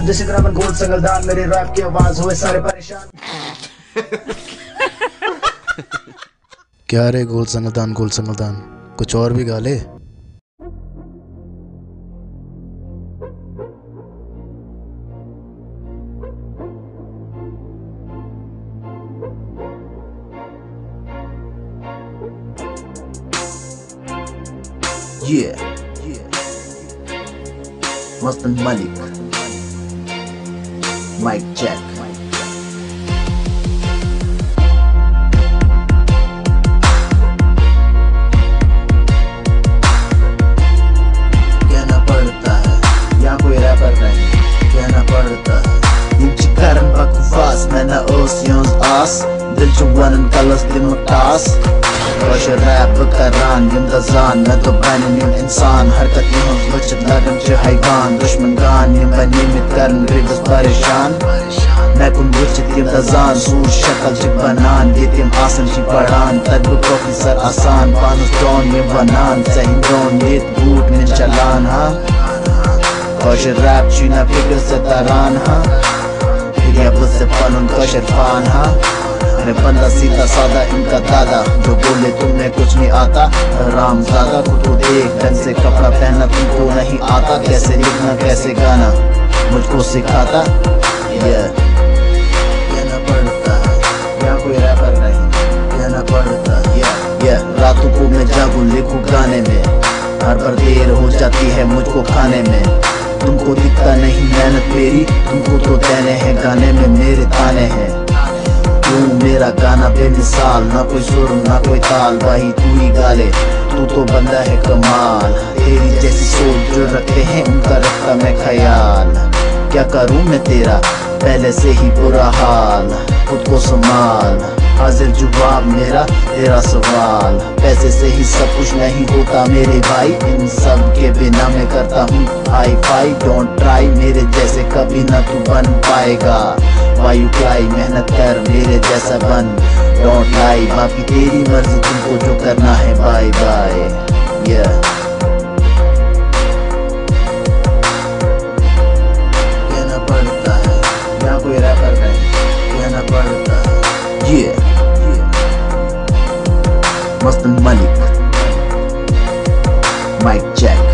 जिस तरह मैं गोल संगलदान मेरी रैप की आवाज़ हुए सारे परेशान क्या रे गोल संगलदान गोल संगलदान कुछ और भी गा ले Yeah. Muslim Malik. Mike check. कहना पड़ता है यहाँ कोई रैपर नहीं कहना है Yim çıkarım bak Mena Karan Yim da zan मैं तो बैन यम इंसान हरकत यम बचत लगन च hayvan दुश्मन गान यम बनिमित करन ग्रिगस परेशान मैं कुन यम da zan सूर शक्ल च बनान Dit yम आसन च पड़ान तद प्रोफेसर आसान पानुस टोन यम बनान सही दोन Dit बूट में चलान हा Koşu rap çina fikir se taran ha. मैं बंदा सीधा सादा, इनका दादा। जो बोले तुम्हें कुछ नहीं आता। राम दादा को तो देख ढंग से कपड़ा पहनना तुमको नहीं आता। कैसे लिखना, कैसे गाना, मुझको सिखाता। ये, रातों को मैं जागू, लिखूं गाने में। हर बार देर हो जाती है मुझको खाने में। तुमको दिखता नहीं मेहनत मेरी, तुमको तो देने हैं गाने में, मेरे ताने हैं। तू मेरा गाना बेमिसाल, ना कोई सुर ना कोई ताल भाई तू ही गाले, तू तो बंदा है कमाल। तेरी जैसी सोच जो रखते हैं, उनका रखता मैं ख्याल। क्या करूँ मैं तेरा? पहले से ही बुरा हाल, खुद को संभाल। हाजिर जवाब मेरा, तेरा सवाल। पैसे से ही सब कुछ नहीं होता मेरे भाई। इन सब के बिना मैं करता हूँ हाई फाई डोंट ट्राई मेरे जैसे कभी ना तू बन पाएगा। वायु क्लाई मेहनत कर, मेरे जैसा बन। डोंट लाई बाकी तेरी मर्ज़ी तुमको जो करना है बाय बाय yeah. पड़ता है Mustang money? Mike Jack